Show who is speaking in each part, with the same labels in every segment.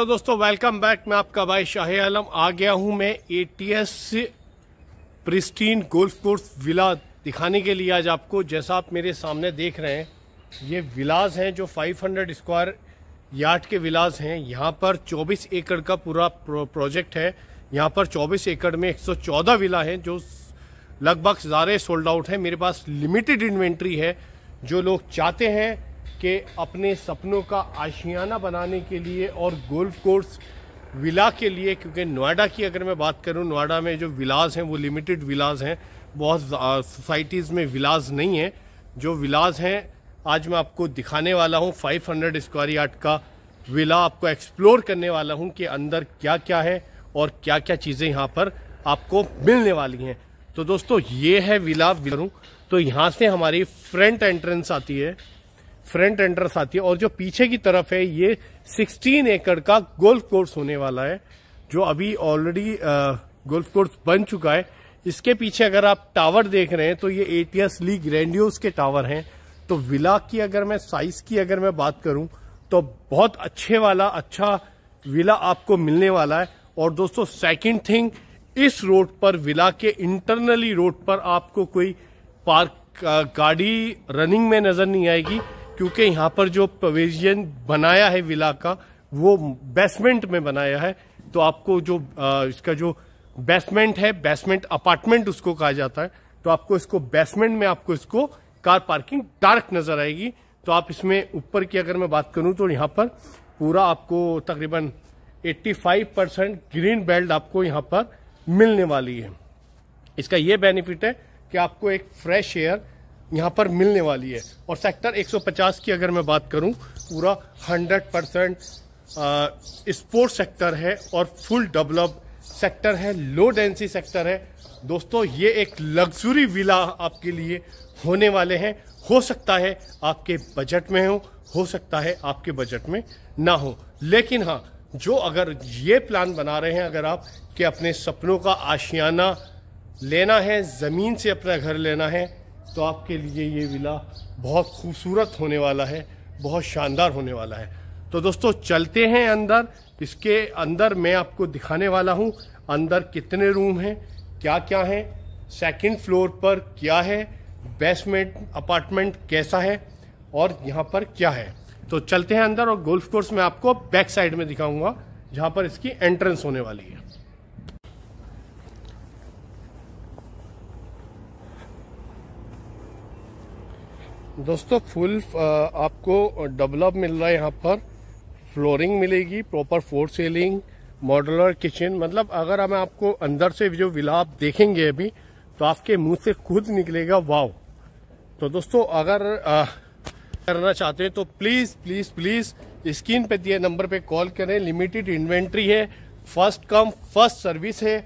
Speaker 1: Hello दोस्तों welcome back मैं आपका भाई शाह आलम। आ गया हूँ मैं ATS pristine golf course villa दिखाने के लिए आज आपको। जैसा आप मेरे सामने देख रहे हैं, ये विलास हैं जो 500 स्क्वायर यार्ड के विलाज हैं। यहाँ पर 24 एकड़ का पूरा प्रोजेक्ट है। यहाँ पर 24 एकड़ में 114 विला हैं, जो लगभग सारे सोल्ड आउट हैं। मेरे पास लिमिटेड इन्वेंट्री है, जो लोग चाहते हैं कि अपने सपनों का आशियाना बनाने के लिए और गोल्फ कोर्स विला के लिए, क्योंकि नोएडा की अगर मैं बात करूँ, नोएडा में जो विलास हैं, वो लिमिटेड विलास हैं, बहुत सोसाइटीज़ में विलास नहीं है। जो विलास हैं, आज मैं आपको दिखाने वाला हूँ 500 स्क्वायर यार्ड का विला आपको एक्सप्लोर करने वाला हूँ कि अंदर क्या क्या है और क्या क्या चीज़ें यहाँ पर आपको मिलने वाली हैं। तो दोस्तों, ये है विला तो यहाँ से हमारी फ्रंट एंट्रेंस आती है। फ्रंट एंट्रेंस आती है और जो पीछे की तरफ़ है, ये 16 एकड़ का गोल्फ कोर्स होने वाला है, जो अभी ऑलरेडी गोल्फ कोर्स बन चुका है। इसके पीछे अगर आप टावर देख रहे हैं तो ये एटीएस ली ग्रैंडियोस के टावर हैं। तो विला की अगर मैं साइज़ की अगर मैं बात करूँ तो बहुत अच्छे वाला अच्छा विला आपको मिलने वाला है। और दोस्तों सेकंड थिंग इस रोड पर विला के इंटरनली रोड पर आपको कोई पार्क गाड़ी रनिंग में नज़र नहीं आएगी। क्योंकि यहाँ पर जो पवेजियन बनाया है विला का वो बेसमेंट में बनाया है। तो आपको जो आ, इसका जो बेसमेंट है बेसमेंट अपार्टमेंट उसको कहा जाता है। तो आपको इसको बेसमेंट में आपको इसको कार पार्किंग डार्क नज़र आएगी। तो आप इसमें ऊपर की अगर मैं बात करूँ तो यहाँ पर पूरा आपको तकरीबन 85 परसेंट ग्रीन बेल्ट आपको यहाँ पर मिलने वाली है। इसका ये बेनिफिट है कि आपको एक फ्रेश एयर यहाँ पर मिलने वाली है। और सेक्टर 150 की अगर मैं बात करूँ, पूरा 100 परसेंट स्पोर्ट्स सेक्टर है और फुल डेवलप सेक्टर है, लो डेंसी सेक्टर है। दोस्तों, ये एक लग्जरी विला आपके लिए होने वाले हैं। हो सकता है आपके बजट में हो हो सकता है आपके बजट में ना हो। लेकिन हाँ जो अगर ये प्लान बना रहे हैं, अगर आप कि अपने सपनों का आशियाना लेना है, ज़मीन से अपना घर लेना है तो आपके लिए ये विला बहुत खूबसूरत होने वाला है, बहुत शानदार होने वाला है। तो दोस्तों, चलते हैं अंदर। इसके अंदर मैं आपको दिखाने वाला हूँ अंदर कितने रूम हैं क्या क्या हैं सेकंड फ्लोर पर क्या है बेसमेंट अपार्टमेंट कैसा है और यहाँ पर क्या है। तो चलते हैं अंदर और गोल्फ कोर्स में आपको बैक साइड में दिखाऊँगा, जहाँ पर इसकी एंट्रेंस होने वाली है। दोस्तों फुल आपको डेवलप मिल रहा है यहाँ पर। फ्लोरिंग मिलेगी proper false ceiling modular kitchen मतलब अगर हम आपको अंदर से जो विला आप देखेंगे अभी तो आपके मुँह से खुद निकलेगा वाव तो दोस्तों अगर आ, करना चाहते हैं तो प्लीज़ प्लीज़ प्लीज़ स्क्रीन पे दिए नंबर पे कॉल करें। लिमिटेड इन्वेंट्री है फ़र्स्ट कम फ़र्स्ट सर्विस है।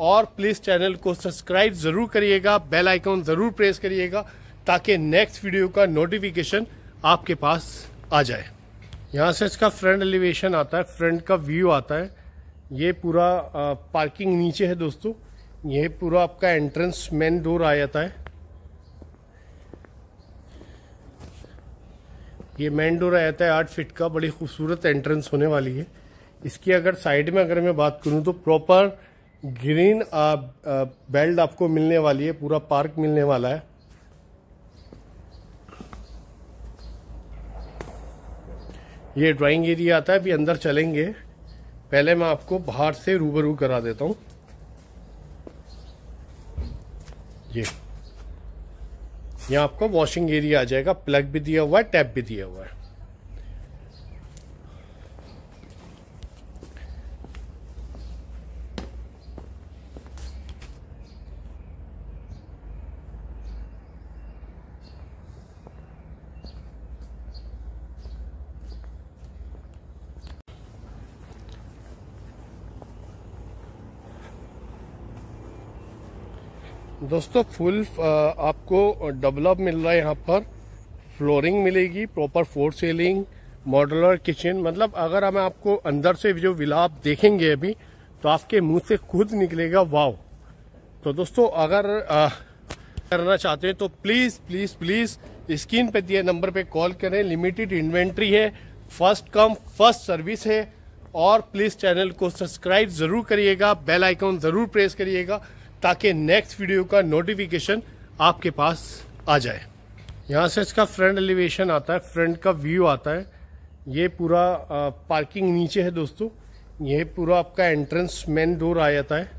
Speaker 1: और प्लीज़ चैनल को सब्सक्राइब ज़रूर करिएगा बेल आइकॉन ज़रूर प्रेस करिएगा। ताकि नेक्स्ट वीडियो का नोटिफिकेशन आपके पास आ जाए। यहाँ से इसका फ्रंट एलिवेशन आता है फ्रंट का व्यू आता है। ये पूरा पार्किंग नीचे है दोस्तों। ये पूरा आपका एंट्रेंस मेन डोर आ जाता है। ये मेन डोर आ जाता है आठ फीट का, बड़ी खूबसूरत एंट्रेंस होने वाली है। इसकी अगर साइड में अगर मैं बात करूँ तो प्रॉपर ग्रीन बेल्ट आपको मिलने वाली है, पूरा पार्क मिलने वाला है। ये ड्राइंग एरिया आता है, अभी अंदर चलेंगे। पहले मैं आपको बाहर से रूबरू करा देता हूँ। ये। यहाँ आपको वॉशिंग एरिया आ जाएगा। प्लग भी दिया हुआ है टैप भी दिया हुआ है। दोस्तों फुल आपको डेवलप मिल रहा है यहाँ पर। फ्लोरिंग मिलेगी proper false ceiling modular kitchen मतलब अगर हम आपको अंदर से जो विला आप देखेंगे अभी तो आपके मुँह से खुद निकलेगा वाव तो दोस्तों अगर आ, करना चाहते हैं तो प्लीज़ प्लीज़ प्लीज़ स्क्रीन पे दिए नंबर पे कॉल करें। लिमिटेड इन्वेंट्री है फ़र्स्ट कम फ़र्स्ट सर्विस है। और प्लीज़ चैनल को सब्सक्राइब ज़रूर करिएगा बेल आइकॉन ज़रूर प्रेस करिएगा। ताकि नेक्स्ट वीडियो का नोटिफिकेशन आपके पास आ जाए। यहाँ से इसका फ्रंट एलिवेशन आता है फ्रंट का व्यू आता है। ये पूरा आ, पार्किंग नीचे है दोस्तों। ये पूरा आपका एंट्रेंस मेन डोर आ जाता है।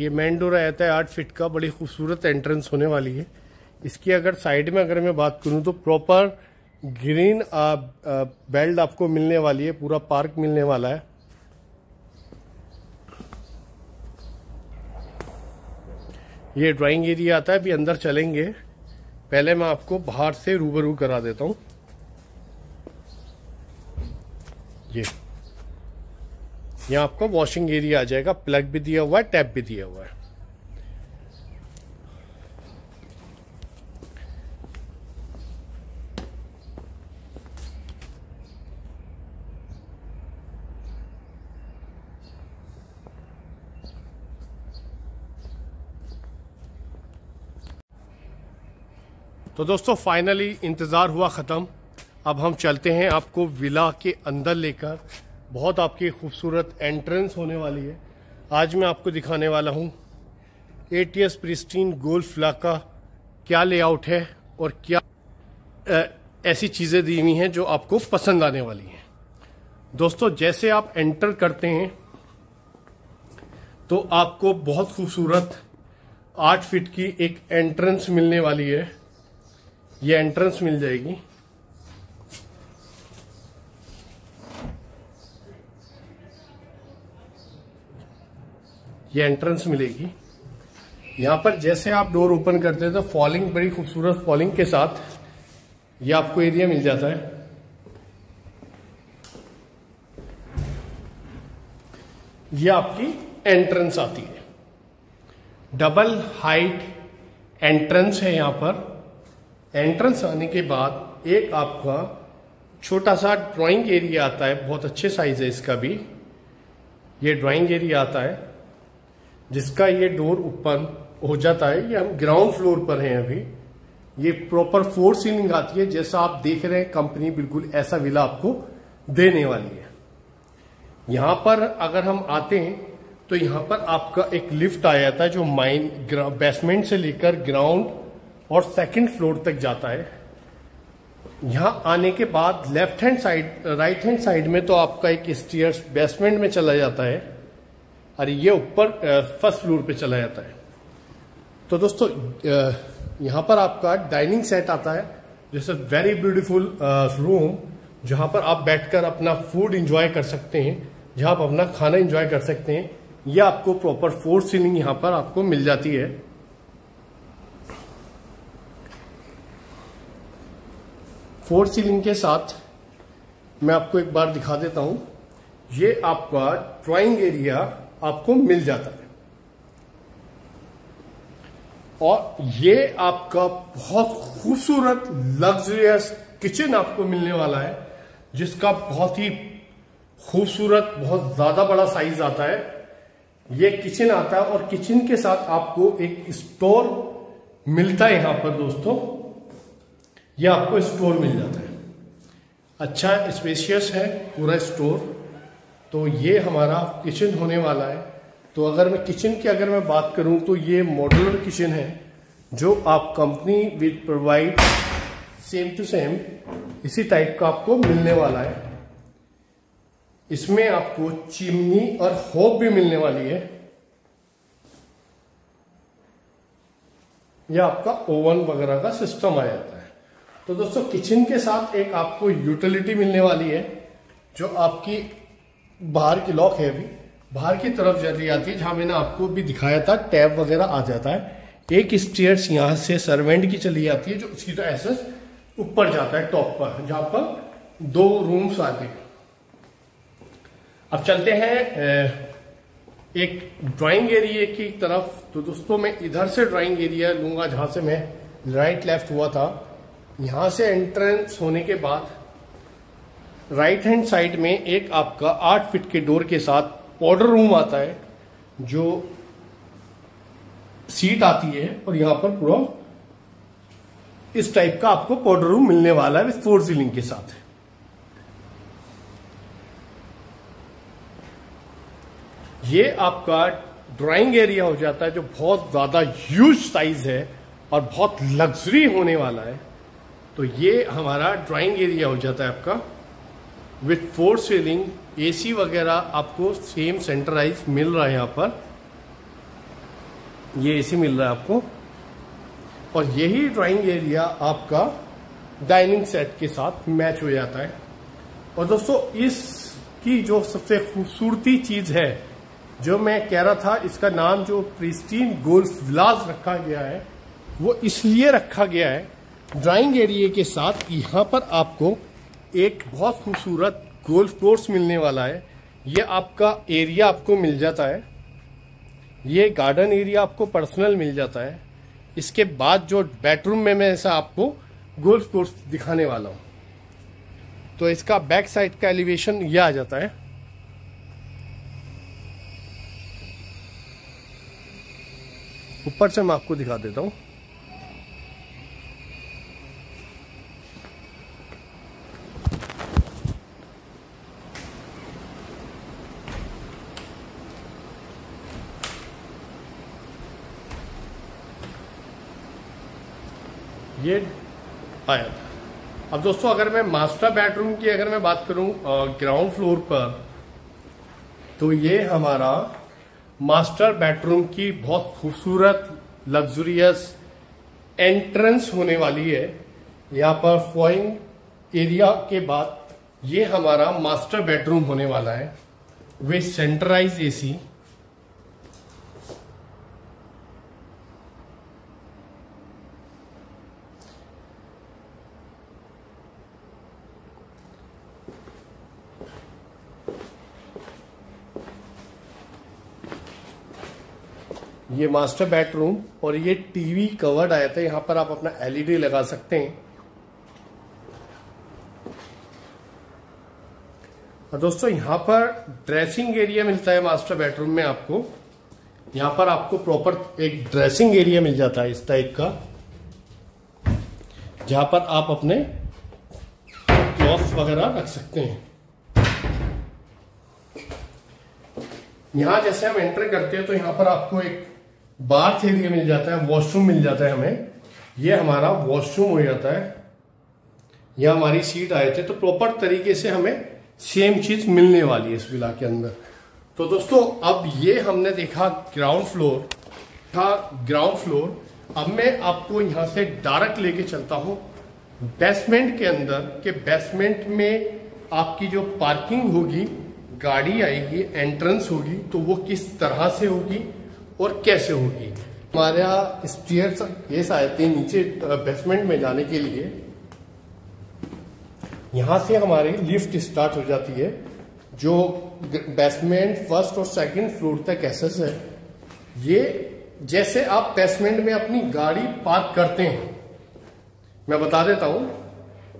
Speaker 1: ये मेन डोर आ जाता है आठ फीट का बड़ी खूबसूरत एंट्रेंस होने वाली है। इसकी अगर साइड में अगर मैं बात करूँ तो प्रॉपर ग्रीन बेल्ट आपको मिलने वाली है पूरा पार्क मिलने वाला है। ये ड्राइंग एरिया आता है, अभी अंदर चलेंगे। पहले मैं आपको बाहर से रूबरू करा देता हूँ। ये। यहाँ आपको वॉशिंग एरिया आ जाएगा प्लग भी दिया हुआ है टैप भी दिया हुआ है। तो दोस्तों फाइनली इंतज़ार हुआ ख़त्म। अब हम चलते हैं आपको विला के अंदर लेकर। बहुत आपकी खूबसूरत एंट्रेंस होने वाली है। आज मैं आपको दिखाने वाला हूँ A T S pristine golf ला का क्या लेआउट है और क्या आ, ऐसी चीज़ें दी हुई हैं जो आपको पसंद आने वाली हैं। दोस्तों जैसे आप एंटर करते हैं तो आपको बहुत खूबसूरत आठ फीट की एक एंट्रेंस मिलने वाली है। ये एंट्रेंस मिल जाएगी। ये एंट्रेंस मिलेगी। यहाँ पर जैसे आप डोर ओपन करते हैं तो फॉलिंग बड़ी खूबसूरत फॉलिंग के साथ ये आपको एरिया मिल जाता है। ये आपकी एंट्रेंस आती है। डबल हाइट एंट्रेंस है यहाँ पर। एंट्रेंस आने के बाद एक आपका छोटा सा ड्राइंग एरिया आता है, बहुत अच्छे साइज़ है इसका भी। ये ड्राइंग एरिया आता है, जिसका ये डोर ओपन हो जाता है। ये हम ग्राउंड फ्लोर पर हैं अभी। ये प्रॉपर फोर सीलिंग आती है, जैसा आप देख रहे हैं कंपनी बिल्कुल ऐसा विला आपको देने वाली है। यहाँ पर अगर हम आते हैं तो यहाँ पर आपका एक लिफ्ट आ जाता है जो माइन बेसमेंट से लेकर ग्राउंड और सेकंड फ्लोर तक जाता है। यहाँ आने के बाद left hand side right hand side में तो आपका एक स्टीयर्स बेसमेंट में चला जाता है और ये ऊपर फ़र्स्ट फ्लोर पे चला जाता है। तो दोस्तों यहाँ पर आपका डाइनिंग सेट आता है, जैसे वेरी ब्यूटीफुल रूम जहाँ पर आप बैठकर अपना फ़ूड इंजॉय कर सकते हैं, जहाँ आप अपना खाना इंजॉय कर सकते हैं। यह आपको प्रॉपर फोर सीलिंग यहाँ पर आपको मिल जाती है। फोर सीलिंग के साथ मैं आपको एक बार दिखा देता हूँ। ये आपका ड्राइंग एरिया आपको मिल जाता है। और ये आपका बहुत खूबसूरत लग्जरियस किचन आपको मिलने वाला है, जिसका बहुत ही खूबसूरत, बहुत ज़्यादा बड़ा साइज़ आता है। ये किचन आता है और किचन के साथ आपको एक स्टोर मिलता है यहाँ पर दोस्तों। ये आपको स्टोर मिल जाता है। अच्छा स्पेशियस है, पूरा स्टोर। तो ये हमारा किचन होने वाला है। तो अगर मैं किचन की अगर मैं बात करूँ तो ये मॉड्यूलर किचन है, जो आप company with provide same to same इसी टाइप का आपको मिलने वाला है। इसमें आपको चिमनी और होप भी मिलने वाली है। यह आपका ओवन वगैरह का सिस्टम आ जाता है तो दोस्तों किचन के साथ एक आपको यूटिलिटी मिलने वाली है, जो आपकी बाहर की लॉक है अभी। बाहर की तरफ़ चली जाती है, जहाँ मैंने आपको भी दिखाया था टैब वगैरह आ जाता है। एक स्टेयर्स यहाँ से सर्वेंट की चली जाती है, जो उसकी तो ऐसे ऊपर जाता है टॉप पर, जहाँ पर दो रूम्स आते हैं। अब चलते हैं एक ड्राइंग एरिया की तरफ़। तो दोस्तों, मैं इधर से ड्राइंग एरिया लूँगा, जहाँ से मैं राइट लेफ़्ट हुआ था। यहाँ से एंट्रेंस होने के बाद राइट हैंड साइड में एक आपका आठ फीट के डोर के साथ पाउडर रूम आता है, जो सीट आती है और यहाँ पर पूरा इस टाइप का आपको पाउडर रूम मिलने वाला है विथ फोर सीलिंग के साथ। ये आपका ड्राइंग एरिया हो जाता है, जो बहुत ज़्यादा ह्यूज साइज़ है और बहुत लग्जरी होने वाला है। तो ये हमारा ड्राइंग एरिया हो जाता है आपका विथ फोर सीलिंग एसी वगैरह आपको सेम सेंटराइज मिल रहा है यहाँ पर। ये एसी मिल रहा है आपको। और यही ड्राइंग एरिया आपका डाइनिंग सेट के साथ मैच हो जाता है। और दोस्तों, इसकी जो सबसे खूबसूरती चीज़ है, जो मैं कह रहा था, इसका नाम जो प्रिस्टीन गोल्फ विलास रखा गया है, वो इसलिए रखा गया है ड्राइंग एरिया के साथ यहाँ पर आपको एक बहुत खूबसूरत गोल्फ कोर्स मिलने वाला है। ये आपका एरिया आपको मिल जाता है। ये गार्डन एरिया आपको पर्सनल मिल जाता है। इसके बाद जो बेडरूम में मैं ऐसा आपको गोल्फ कोर्स दिखाने वाला हूँ। तो इसका बैक साइड का एलिवेशन ये आ जाता है। ऊपर से मैं आपको दिखा देता हूँ। ये आया था। अब दोस्तों, अगर मैं मास्टर बेडरूम की अगर मैं बात करूँ ग्राउंड फ्लोर पर तो ये हमारा मास्टर बेडरूम की बहुत खूबसूरत लग्जरियस एंट्रेंस होने वाली है। यहाँ पर फ्लोइंग एरिया के बाद ये हमारा मास्टर बेडरूम होने वाला है। वे सेंट्रलाइज एसी ये मास्टर बेडरूम और ये टीवी कवर्ड आया था। यहाँ पर आप अपना एलईडी लगा सकते हैं। और दोस्तों, यहाँ पर ड्रेसिंग एरिया मिलता है मास्टर बेडरूम में आपको। यहाँ पर आपको प्रॉपर एक ड्रेसिंग एरिया मिल जाता है इस टाइप का, जहाँ पर आप अपने क्लॉथ वगैरह रख सकते हैं। यहाँ जैसे हम एंटर करते हैं तो यहाँ पर आपको एक बाथ एरिया मिल जाता है वॉशरूम मिल जाता है हमें। ये हमारा वॉशरूम हो जाता है। यह हमारी सीट आए थे तो प्रॉपर तरीके से हमें सेम चीज़ मिलने वाली है इस विला के अंदर। तो दोस्तों, अब ये हमने देखा ग्राउंड फ्लोर था ग्राउंड फ्लोर अब मैं आपको यहाँ से डायरेक्ट लेके चलता हूँ। बेसमेंट के अंदर, के बेसमेंट में आपकी जो पार्किंग होगी, गाड़ी आएगी एंट्रेंस होगी तो वो किस तरह से होगी? और कैसे होगी? हमारे यहाँ स्टेयर्स, ये आए थे नीचे बेसमेंट में जाने के लिए, यहाँ से हमारी लिफ्ट स्टार्ट हो जाती है, जो बेसमेंट फ़र्स्ट और सेकंड फ्लोर तक एसेस है। ये जैसे आप बेसमेंट में अपनी गाड़ी पार्क करते हैं, मैं बता देता हूँ,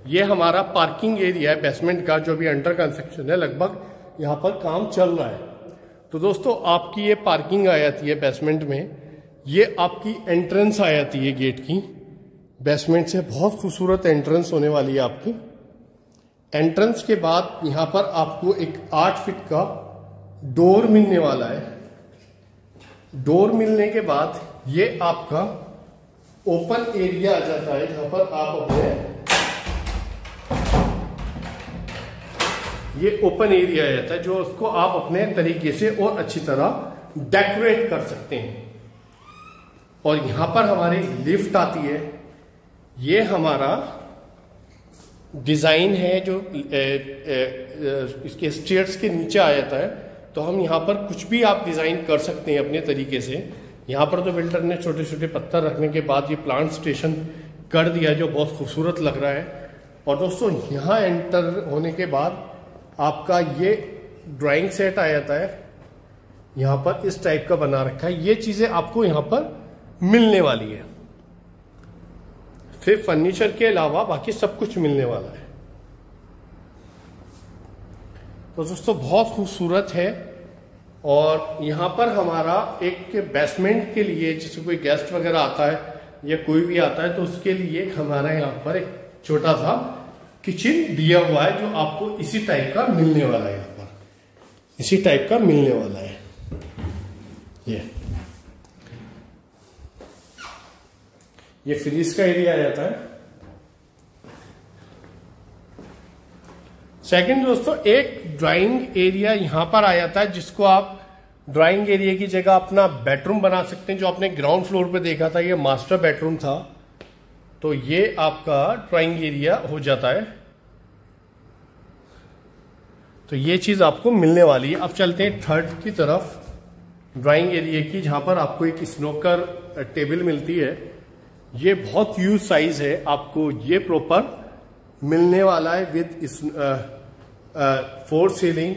Speaker 1: ये हमारा पार्किंग एरिया है बेसमेंट का, जो भी अंडर कंस्ट्रक्शन है, लगभग यहाँ पर काम चल रहा है। तो दोस्तों, आपकी ये पार्किंग आ जाती है बेसमेंट में। ये आपकी एंट्रेंस आ जाती है गेट की। बेसमेंट से बहुत खूबसूरत एंट्रेंस होने वाली है आपकी। एंट्रेंस के बाद यहाँ पर आपको एक आठ फिट का डोर मिलने वाला है। डोर मिलने के बाद ये आपका ओपन एरिया आ जाता है जहाँ पर आप अपने ये ओपन एरिया रहता है जो उसको आप अपने तरीके से और अच्छी तरह डेकोरेट कर सकते हैं। और यहाँ पर हमारी लिफ्ट आती है। ये हमारा डिज़ाइन है जो ए, ए, ए, इसके स्टेयर्स के नीचे आ जाता है। तो हम यहाँ पर कुछ भी आप डिज़ाइन कर सकते हैं अपने तरीके से। यहाँ पर तो बिल्डर ने छोटे छोटे पत्थर रखने के बाद ये प्लांट स्टेशन कर दिया जो बहुत खूबसूरत लग रहा है। और दोस्तों यहाँ एंटर होने के बाद आपका ये ड्राइंग सेट आ जाता है, यहाँ पर इस टाइप का बना रखा है। ये चीज़ें आपको यहाँ पर मिलने वाली है। फिर फर्नीचर के अलावा बाकी सब कुछ मिलने वाला है। तो दोस्तों, बहुत खूबसूरत है और यहाँ पर हमारा एक बेसमेंट के लिए, जैसे कोई गेस्ट वगैरह आता है या कोई भी आता है तो उसके लिए हमारा यहाँ पर एक छोटा सा किचन दिया हुआ है जो आपको इसी टाइप का मिलने वाला है यहाँ पर। इसी टाइप का मिलने वाला है। ये। ये फ्रीज का एरिया आ जाता है। सेकंड दोस्तों, एक ड्राइंग एरिया यहाँ पर आ जाता है जिसको आप ड्राइंग एरिया की जगह अपना बेडरूम बना सकते हैं, जो आपने ग्राउंड फ्लोर पे देखा था, ये मास्टर बेडरूम था। तो ये आपका ड्राइंग एरिया हो जाता है। तो ये चीज़ आपको मिलने वाली है। अब चलते हैं थर्ड की तरफ़। ड्राइंग एरिया की, जहाँ पर आपको एक स्नोकर टेबल मिलती है। ये बहुत यूज़ साइज़ है। आपको ये प्रॉपर मिलने वाला है विद फोर सीलिंग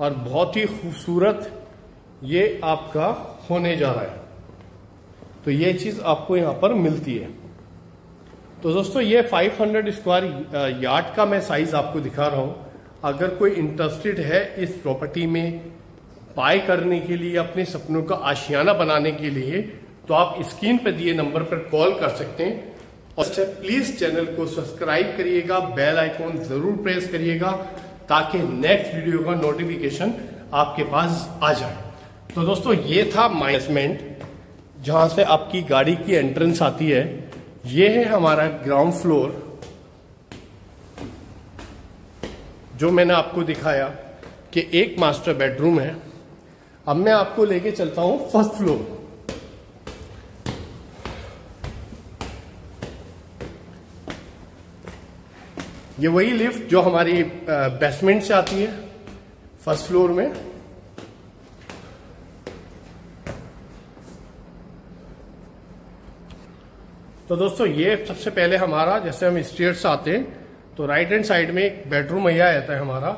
Speaker 1: और बहुत ही खूबसूरत ये आपका होने जा रहा है। तो ये चीज़ आपको यहाँ पर मिलती है। तो दोस्तों, ये 500 स्क्वायर यार्ड का मैं साइज़ आपको दिखा रहा हूँ। अगर कोई इंटरेस्टेड है इस प्रॉपर्टी में बाय करने के लिए, अपने सपनों का आशियाना बनाने के लिए तो आप स्क्रीन पर दिए नंबर पर कॉल कर सकते हैं। और प्लीज़ चैनल को सब्सक्राइब करिएगा बेल आइकॉन ज़रूर प्रेस करिएगा, ताकि नेक्स्ट वीडियो का नोटिफिकेशन आपके पास आ जाए। तो दोस्तों, ये था माइसमेंट जहाँ से आपकी गाड़ी की एंट्रेंस आती है। ये है हमारा ग्राउंड फ्लोर जो मैंने आपको दिखाया कि एक मास्टर बेडरूम है। अब मैं आपको लेके चलता हूँ फ़र्स्ट फ्लोर ये वही लिफ्ट जो हमारी बेसमेंट से आती है फ़र्स्ट फ्लोर में। तो दोस्तों, ये सबसे पहले हमारा, जैसे हम स्टेयर से आते हैं तो राइट हैंड साइड में एक बेडरूम यह आता है हमारा।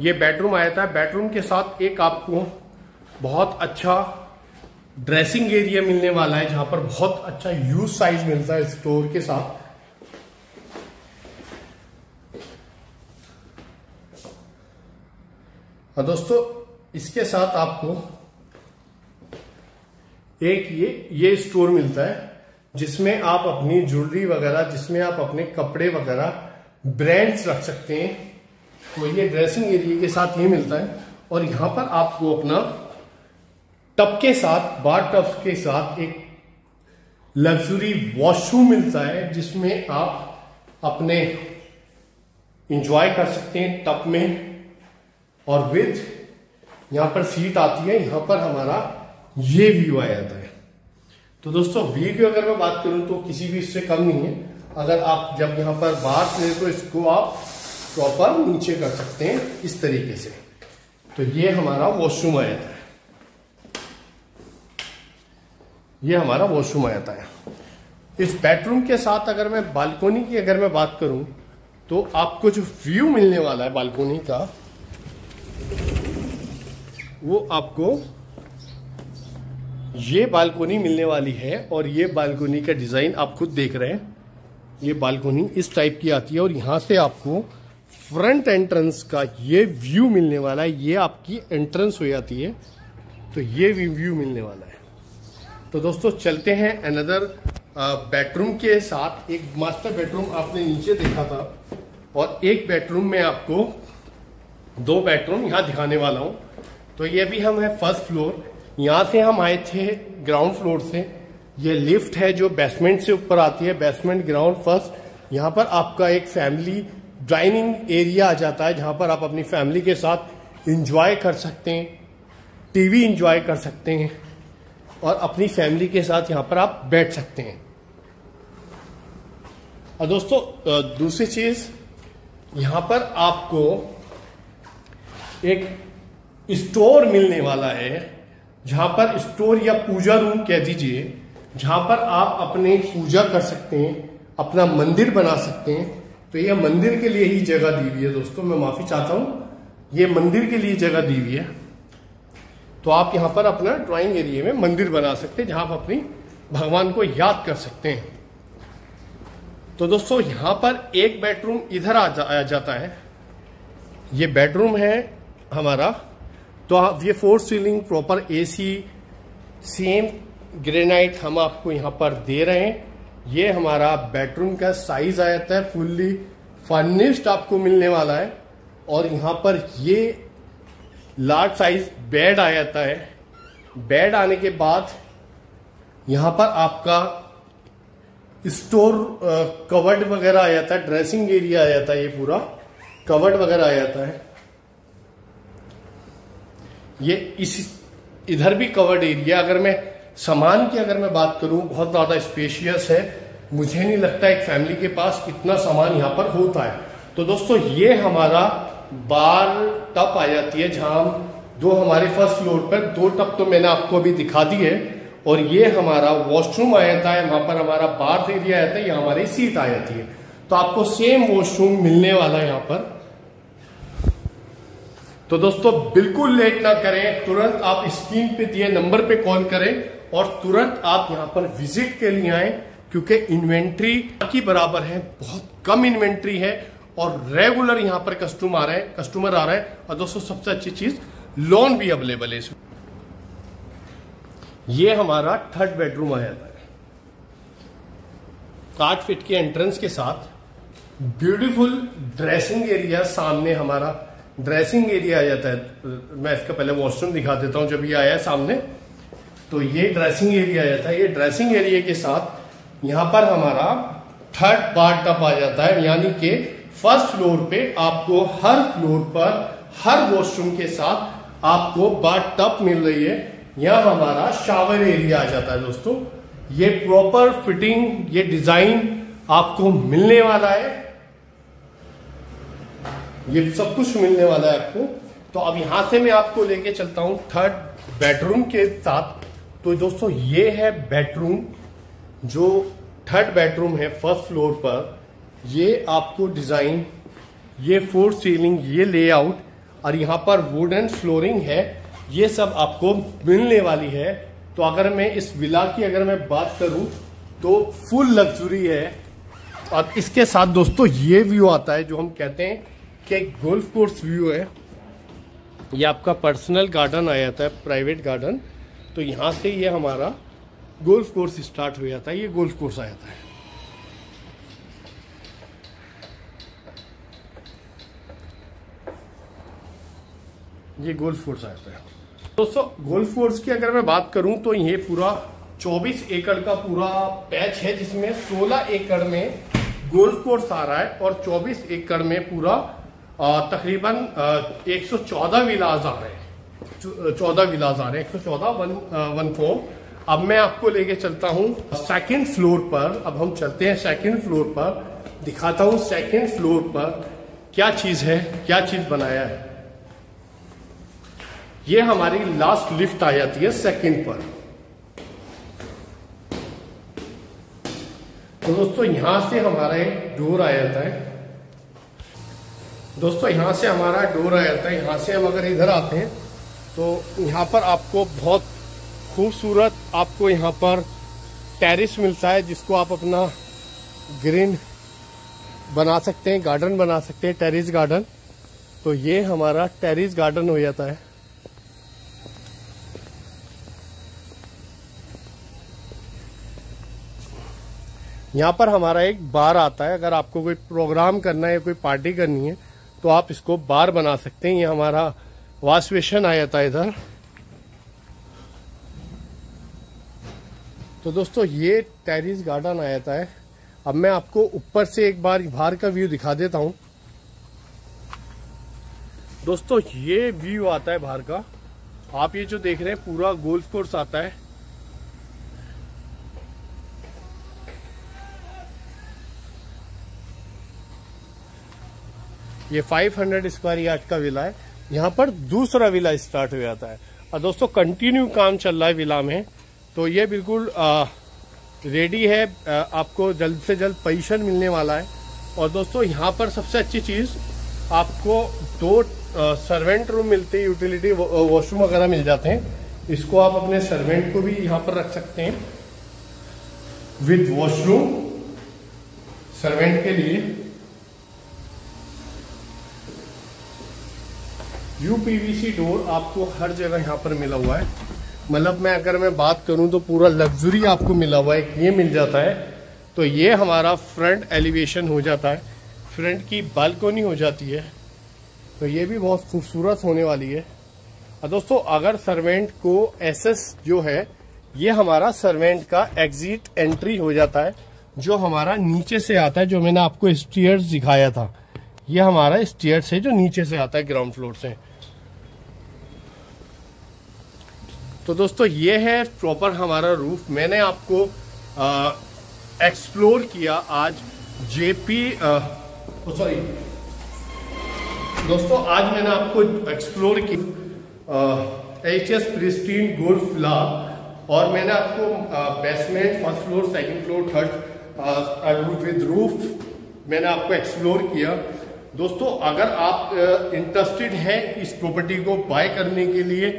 Speaker 1: ये बेडरूम आया था। बेडरूम के साथ एक आपको बहुत अच्छा ड्रेसिंग एरिया मिलने वाला है, जहाँ पर बहुत अच्छा यूज़ साइज़ मिलता है स्टोर के साथ। और दोस्तों, इसके साथ आपको एक ये ये स्टोर मिलता है, जिसमें आप अपनी ज्वेलरी वगैरह, जिसमें आप अपने कपड़े वगैरह ब्रांड्स रख सकते हैं। तो ये ड्रेसिंग एरिया के साथ ये मिलता है, और यहाँ पर आपको अपना टब के साथ बार टब के साथ एक लग्जरी वॉशरूम मिलता है, जिसमें आप अपने इंजॉय कर सकते हैं टब में। और विद यहाँ पर सीट आती है, यहाँ पर हमारा ये व्यू आ जाता है। तो दोस्तों व्यू की अगर मैं बात करूँ तो किसी भी इससे कम नहीं है। अगर आप जब यहाँ पर बात करें तो इसको आप प्रॉपर नीचे कर सकते हैं इस तरीके से। तो ये हमारा वॉशरूम आ जाता है। ये हमारा वॉशरूम आ जाता है। इस बेडरूम के साथ अगर मैं बालकोनी की अगर मैं बात करूँ तो आपको जो व्यू मिलने वाला है बालकोनी का वो आपको ये बालकोनी मिलने वाली है और ये बालकोनी का डिज़ाइन आप खुद देख रहे हैं। ये बालकोनी इस टाइप की आती है और यहाँ से आपको फ्रंट एंट्रेंस का ये व्यू मिलने वाला है। ये आपकी एंट्रेंस हो जाती है तो ये भी व्यू मिलने वाला है। तो दोस्तों, चलते हैं अनदर बेडरूम के साथ। एक मास्टर बेडरूम आपने नीचे देखा था और एक बेडरूम में आपको दो बेडरूम यहाँ दिखाने वाला हूँ। तो ये भी हम है फ़र्स्ट फ्लोर यहाँ से हम आए थे ग्राउंड फ्लोर से. ये लिफ्ट है जो बेसमेंट से ऊपर आती है. बेसमेंट ग्राउंड फ़र्स्ट यहाँ पर आपका एक फैमिली डाइनिंग एरिया आ जाता है जहाँ पर आप अपनी फैमिली के साथ इंजॉय कर सकते हैं टीवी इंजॉय कर सकते हैं और अपनी फैमिली के साथ यहाँ पर आप बैठ सकते हैं। और दोस्तों दूसरी चीज़, यहाँ पर आपको एक स्टोर मिलने वाला है जहाँ पर स्टोर या पूजा रूम कह दीजिए जहाँ पर आप अपने पूजा कर सकते हैं अपना मंदिर बना सकते हैं। तो यह मंदिर के लिए ही जगह दी हुई है दोस्तों मैं माफ़ी चाहता हूँ। ये मंदिर के लिए जगह दी हुई है। तो आप यहाँ पर अपना ड्राइंग एरिया में मंदिर बना सकते हैं जहाँ आप अपनी भगवान को याद कर सकते हैं। तो दोस्तों यहाँ पर एक बेडरूम इधर आ, जा, आ जाता है। ये बेडरूम है हमारा तो आप ये false ceiling proper AC same granite हम आपको यहाँ पर दे रहे हैं। ये हमारा बेडरूम का साइज़ आ जाता है फुल्ली फर्निश्ड आपको मिलने वाला है। और यहाँ पर ये लार्ज साइज़ बेड आ जाता है। बेड आने के बाद यहाँ पर आपका स्टोर कवर्ड वगैरह आ जाता है ड्रेसिंग एरिया आ जाता है ये पूरा कवर्ड वगैरह आ जाता है। ये इस, इधर भी कवर्ड एरिया अगर मैं सामान की अगर मैं बात करूँ, बहुत ज़्यादा स्पेशियस है। मुझे नहीं लगता एक फैमिली के पास इतना सामान यहाँ पर होता है। तो दोस्तों, ये हमारा बार टप आ जाती है, जहाँ दो हमारे फ़र्स्ट फ्लोर पर, दो टप तो मैंने आपको अभी दिखा दी है। और ये हमारा वॉशरूम आ जाता है, वहाँ पर हमारा बार एरिया आता है, यहाँ हमारी सीट आ जाती है। तो आपको सेम वॉशरूम मिलने वाला है यहाँ पर। तो दोस्तों, बिल्कुल लेट ना करें। तुरंत आप स्क्रीन पे दिए नंबर पे कॉल करें और तुरंत आप यहाँ पर विज़िट के लिए आए, क्योंकि इन्वेंट्री की बराबर है, बहुत कम इन्वेंट्री है और रेगुलर यहाँ पर कस्टमर आ रहे हैं, कस्टमर आ रहे हैं। और दोस्तों, सबसे अच्छी चीज़ लोन भी अवेलेबल है इसमें। ये हमारा थर्ड बेडरूम आ जाता है आठ फीट के एंट्रेंस के साथ ब्यूटीफुल ड्रेसिंग एरिया सामने हमारा ड्रेसिंग एरिया आ जाता है। मैं इसका पहले वॉशरूम दिखा देता हूँ, जब ये आया है सामने तो ये ड्रेसिंग एरिया आ जाता है। ये ड्रेसिंग एरिया के साथ यहाँ पर हमारा थर्ड पार्ट टप आ जाता है, यानी कि फ़र्स्ट फ्लोर पे आपको हर फ्लोर पर, हर वॉशरूम के साथ आपको बाथ टप मिल रही है। यह हमारा शावर एरिया आ जाता है दोस्तों। ये प्रॉपर फिटिंग ये डिज़ाइन आपको मिलने वाला है। ये सब कुछ मिलने वाला है आपको। तो अब यहाँ से मैं आपको लेके चलता हूँ थर्ड बेडरूम के साथ। तो दोस्तों, ये है बेडरूम जो थर्ड बेडरूम है फ़र्स्ट फ्लोर पर। ये आपको डिज़ाइन ये फोर सीलिंग ये लेआउट और यहाँ पर वुडन फ्लोरिंग है। ये सब आपको मिलने वाली है। तो अगर मैं इस विला की अगर मैं बात करूँ तो फुल लग्जरी है। और इसके साथ दोस्तों, ये व्यू आता है जो हम कहते हैं कि एक गोल्फ कोर्स व्यू है। ये आपका पर्सनल गार्डन आ जाता है प्राइवेट गार्डन तो यहाँ से ये हमारा गोल्फ कोर्स स्टार्ट हो जाता है, ये गोल्फ कोर्स आ जाता है। ये गोल्फ कोर्स आ जाता है। दोस्तों गोल्फ कोर्स की अगर मैं बात करूँ तो ये पूरा 24 एकड़ का पूरा पैच है, जिसमें 16 एकड़ में गोल्फ कोर्स आ रहा है और 24 एकड़ में पूरा तकरीबन 114 विलाज आ रहे हैं। चौदह विलाज आ रहे हैं। 114 वन वन फोर। अब मैं आपको लेके चलता हूँ सेकंड फ्लोर पर। अब हम चलते हैं सेकंड फ्लोर पर। दिखाता हूँ सेकंड फ्लोर पर क्या चीज़ है, क्या चीज़ बनाया है। ये हमारी लास्ट लिफ्ट आ जाती है सेकंड पर। तो दोस्तों, यहाँ से हमारा एक डोर आ जाता है। दोस्तों, यहाँ से हमारा डोर आ जाता है। यहाँ से हम अगर इधर आते हैं तो यहाँ पर आपको बहुत खूबसूरत आपको यहाँ पर टेरिस मिलता है, जिसको आप अपना ग्रीन बना सकते हैं गार्डन बना सकते हैं टेरिस गार्डन तो ये हमारा टेरिस गार्डन हो जाता है। यहाँ पर हमारा एक बार आता है। अगर आपको कोई प्रोग्राम करना है या कोई पार्टी करनी है तो आप इसको बार बना सकते हैं। ये हमारा वाश बेशन आ जाता है इधर। तो दोस्तों, ये टेरिस गार्डन आ जाता है अब मैं आपको ऊपर से एक बार बाहर का व्यू दिखा देता हूँ। दोस्तों, ये व्यू आता है बाहर का। आप ये जो देख रहे हैं, पूरा गोल्फ कोर्स आता है। ये 500 स्क्वायर यार्ड का विला है। यहाँ पर दूसरा विला स्टार्ट हो जाता है। और दोस्तों कंटिन्यू काम चल रहा है विला में। तो ये बिल्कुल रेडी है। आ, आपको जल्द से जल्द पोजिशन मिलने वाला है। और दोस्तों यहाँ पर सबसे अच्छी चीज़ आपको दो सर्वेंट रूम मिलते यूटिलिटी वॉशरूम वगैरह मिल जाते हैं। इसको आप अपने सर्वेंट को भी यहाँ पर रख सकते हैं। विद वॉशरूम सर्वेंट के लिए। यूपीवीसी डोर आपको हर जगह यहाँ पर मिला हुआ है। मतलब मैं अगर मैं बात करूँ तो पूरा लग्जरी आपको मिला हुआ है ये मिल जाता है। तो ये हमारा फ्रंट एलिवेशन हो जाता है। फ्रंट की बालकोनी हो जाती है। तो ये भी बहुत खूबसूरत होने वाली है। और दोस्तों, अगर सर्वेंट को एसएस जो है, ये हमारा सर्वेंट का एग्जिट एंट्री हो जाता है, जो हमारा नीचे से आता है, जो मैंने आपको स्टीयर्स दिखाया था। ये हमारा स्टीयर्स है जो नीचे से आता है ग्राउंड फ्लोर से। तो दोस्तों, ये है प्रॉपर हमारा रूफ मैंने आपको एक्सप्लोर किया आज जेपी सॉरी दोस्तों, आज मैंने आपको एक्सप्लोर किया एच एस प्रिस्टीन ला और मैंने आपको basement first floor second floor third with roof मैंने आपको एक्सप्लोर किया। दोस्तों, अगर आप इंटरेस्टेड हैं इस प्रॉपर्टी को बाय करने के लिए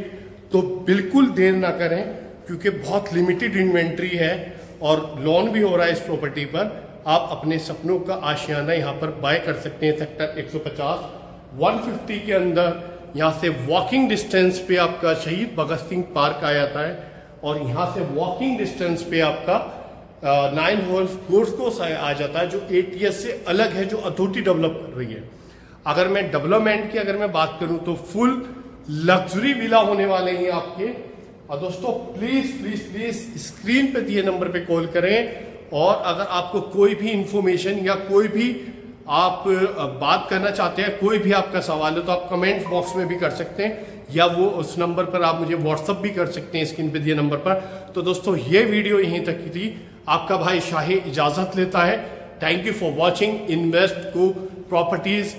Speaker 1: तो बिल्कुल देर ना करें, क्योंकि बहुत लिमिटेड इन्वेंट्री है और लोन भी हो रहा है इस प्रॉपर्टी पर। आप अपने सपनों का आशियाना यहाँ पर बाय कर सकते हैं सेक्टर 150 150 के अंदर यहाँ से वॉकिंग डिस्टेंस पे आपका शहीद भगत सिंह पार्क आ जाता है और यहाँ से वॉकिंग डिस्टेंस पे आपका नाइन होल्स कोर्स कोर्स आ जाता है, जो एटीएस से अलग है, जो अथॉरिटी डेवलप कर रही है। अगर मैं डेवलपमेंट की अगर मैं बात करूँ तो फुल लग्जरी विला होने वाले हैं आपके। और दोस्तों प्लीज़ प्लीज़ प्लीज़ स्क्रीन पे दिए नंबर पे कॉल करें। और अगर आपको कोई भी इंफॉर्मेशन या कोई भी आप बात करना चाहते हैं, कोई भी आपका सवाल है तो आप कमेंट बॉक्स में भी कर सकते हैं, या वो उस नंबर पर आप मुझे व्हाट्सअप भी कर सकते हैं स्क्रीन पे दिए नंबर पर। तो दोस्तों, ये वीडियो यहीं तक की थी। आपका भाई शाही इजाज़त लेता है। Thank you for watching invest को प्रॉपर्टीज़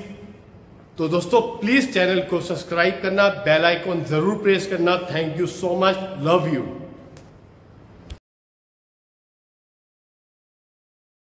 Speaker 1: तो दोस्तों प्लीज़ चैनल को सब्सक्राइब करना बेल आइकॉन ज़रूर प्रेस करना. Thank you so much love you